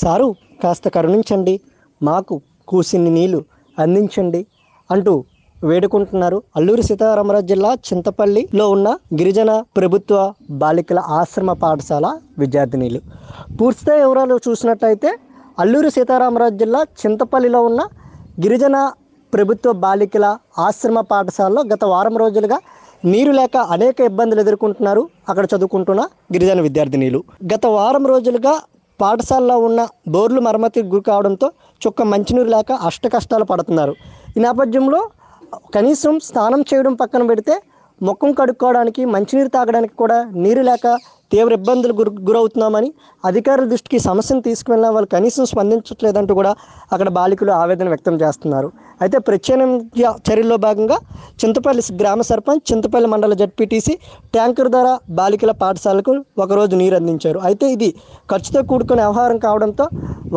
Sir కాస్త కరుణించండి. మాకు కూసిన్ని నీళ్ళు అందించండి అంటూ వేడుకుంటున్నారు. అల్లూరి సీతారామరాజు జిల్లా చింతపల్లిలో ఉన్న గిరిజన ప్రభుత్వ బాలికల ఆశ్రమ పాఠశాల విద్యార్థినీలు పూర్తిస్థాయి వివరాలు చూసినట్టయితే అల్లూరి సీతారామరాజు జిల్లా చింతపల్లిలో ఉన్న గిరిజన ప్రభుత్వ బాలికల ఆశ్రమ పాఠశాలలో గత వారం రోజులుగా నీరు లేక అనేక ఇబ్బందులు ఎదుర్కొంటున్నారు. అక్కడ చదువుకుంటున్న గిరిజన విద్యార్థినీలు గత వారం రోజులుగా పాఠశాలలో ఉన్న బోర్లు మరమ్మతుకు గురి కావడంతో చుక్క మంచినీరు లేక అష్ట కష్టాలు పడుతున్నారు. ఈ నేపథ్యంలో కనీసం స్నానం చేయడం పక్కన పెడితే ముఖం కడుక్కోవడానికి మంచినీరు తాగడానికి కూడా నీరు లేక తీవ్ర ఇబ్బందులు గురి గురవుతున్నామని అధికారుల దృష్టికి సమస్యను తీసుకువెళ్ళినా వాళ్ళు కనీసం స్పందించట్లేదంటూ కూడా అక్కడ బాలికలు ఆవేదన వ్యక్తం చేస్తున్నారు. అయితే ప్రత్యామ్నాయ చర్యల్లో భాగంగా చింతపల్లి గ్రామ సర్పంచ్ చింతపల్లి మండల జడ్పీటీసీ ట్యాంకర్ ద్వారా బాలికల పాఠశాలకు ఒకరోజు నీరు అందించారు అయితే ఇది ఖర్చుతో కూడుకునే వ్యవహారం కావడంతో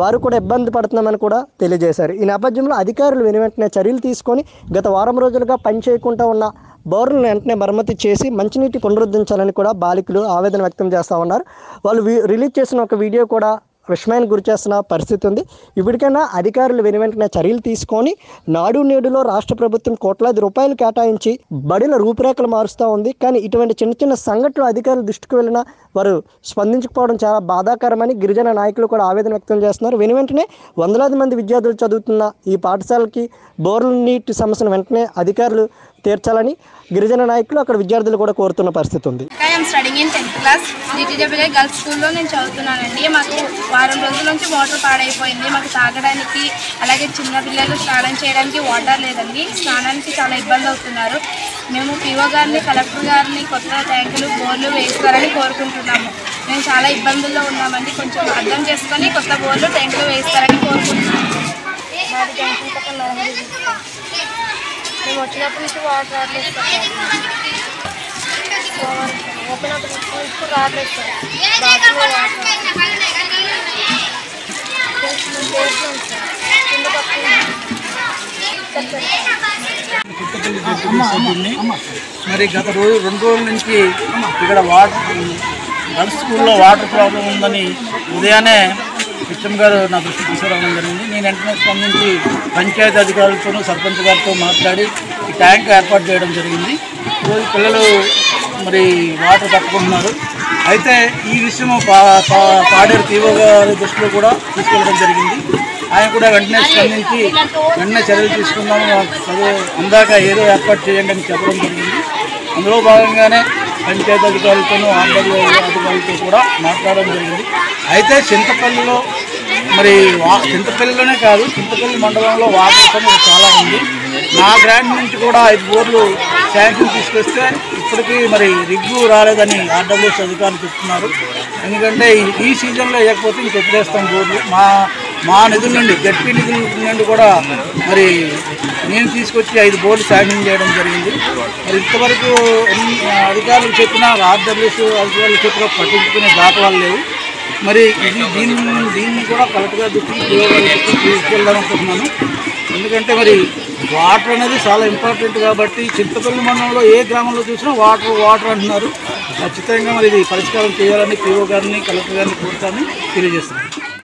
వారు కూడా ఇబ్బంది పడుతున్నామని కూడా తెలియజేశారు. ఈ నేపథ్యంలో అధికారులు వెను వెంటనే చర్యలు తీసుకొని గత వారం రోజులుగా పని చేయకుండా ఉన్న బోర్లను వెంటనే మరమ్మతి చేసి మంచినీటి పునరుద్ధరించాలని కూడా బాలికలు ఆవేదన వ్యక్తం చేస్తూ ఉన్నారు. వాళ్ళు రిలీజ్ చేసిన ఒక వీడియో కూడా విషమాన్ని గురిచేస్తున్న పరిస్థితి ఉంది. ఇప్పటికైనా అధికారులు వెను వెంటనే చర్యలు తీసుకొని నాడు నేడులో రాష్ట్ర ప్రభుత్వం కోట్లాది రూపాయలు కేటాయించి బడిల రూపురేఖలు మారుస్తూ ఉంది. కానీ ఇటువంటి చిన్న చిన్న సంఘటనలు అధికారుల దృష్టికి వెళ్ళినా వారు స్పందించకపోవడం చాలా బాధాకరమని గిరిజన నాయకులు కూడా ఆవేదన వ్యక్తం చేస్తున్నారు. వెను వెంటనే వందలాది మంది విద్యార్థులు చదువుతున్న ఈ పాఠశాలకి బోర్ల నీటి సమస్యను వెంటనే అధికారులు తీర్చాలని గిరిజన నాయకులు అక్కడ విద్యార్థులు కూడా కోరుతున్న పరిస్థితి ఉంది. In tenth class. గర్ల్స్ స్కూల్లో నేను చదువుతున్నానండి. మాకు వారం రోజుల నుంచి వాటర్ పాడైపోయింది. మాకు తాగడానికి అలాగే చిన్న పిల్లలు స్నానం చేయడానికి వాటర్ లేదండి. స్నానానికి చాలా ఇబ్బంది అవుతున్నారు. మేము పిఓ గారిని కలెక్టర్ గారిని కొత్త ట్యాంకులు బోర్లు వేస్తారని కోరుకుంటున్నాము. మేము చాలా ఇబ్బందుల్లో ఉన్నామండి. కొంచెం అర్థం చేసుకొని కొత్త బోర్లు ట్యాంకులు వేస్తారని కోరుకుంటున్నాము. మేము వచ్చినప్పటి నుంచి వాటర్ రావట్లేదు సార్. ఓపెన్ ఇప్పుడు రావట్లేదు సార్. బాత్రూంలో వాటర్ సార్ కింద పక్కన మరి గత రోజు రెండు రోజుల నుంచి ఇక్కడ వాటర్ గర్ల్స్ స్కూల్లో వాటర్ ప్రాబ్లం ఉందని ఉదయాన్నే విక్రమ్ గారు నా దృష్టి తీసుకురావడం జరిగింది. నేను వెంటనే స్పందించి పంచాయతీ అధికారులతోనూ సర్పంచ్ గారితో మాట్లాడి ఈ ట్యాంక్ ఏర్పాటు చేయడం జరిగింది. ఈరోజు పిల్లలు మరి వాటర్ పట్టుకుంటున్నారు అయితే ఈ విషయం పా పా- పాడేరు తీవో గారి దృష్టిలో కూడా తీసుకెళ్ళడం జరిగింది. ఆయన కూడా వెంటనే స్పందించి వెంటనే చర్యలు తీసుకున్నాము చదువు అందాక ఏదో ఏర్పాటు చేయండి అని చెప్పడం జరిగింది. అందులో భాగంగానే పంచాయతీ అధికారులతోనూ ఆంధ్రలో అధికారులతో కూడా మాట్లాడడం జరిగింది. అయితే చింతపల్లిలో మరి వా చింతపల్లిలోనే కాదు చింతపల్లి మండలంలో వాటర్ సమస్య చాలా ఉంది. నా గ్రాండ్ నుంచి కూడా ఐదు బోర్లు శాంక్షన్ తీసుకొస్తే ఇప్పటికీ మరి రిగ్గు రాలేదని ఆర్డబ్ల్యూఎస్ అధికారులు చెప్తున్నారు. ఎందుకంటే ఈ- ఈ సీజన్లో వేయకపోతే ఇంక ఎప్పుడేస్తాం బోర్లు. మా మా నిధుల నుండి జడ్పీ నిధుల నుండి కూడా మరి నేను తీసుకొచ్చి ఐదు బోర్డు శాంక్షన్ చేయడం జరిగింది. మరి ఇంతవరకు అధికారులు చెప్పినా ఆర్డబ్ల్యూఎస్ అధికారులు చెప్పినా పట్టించుకునే దాఖలాలు లేవు. మరి ఇది దీన్ని దీన్ని కూడా కరెక్ట్గా దృష్టికి ఉద్యోగాల తీసుకెళ్ళాలనుకుంటున్నాను ఎందుకంటే మరి వాటర్ అనేది చాలా ఇంపార్టెంట్ కాబట్టి చింతపల్లి మండలంలో ఏ గ్రామంలో చూసినా వాటర్ వాటర్ అంటున్నారు. ఖచ్చితంగా మరి ఇది పరిష్కారం చేయాలని పీఓ గారిని కలెక్టర్ గారిని కోరుతాన్ని తెలియజేస్తున్నాను.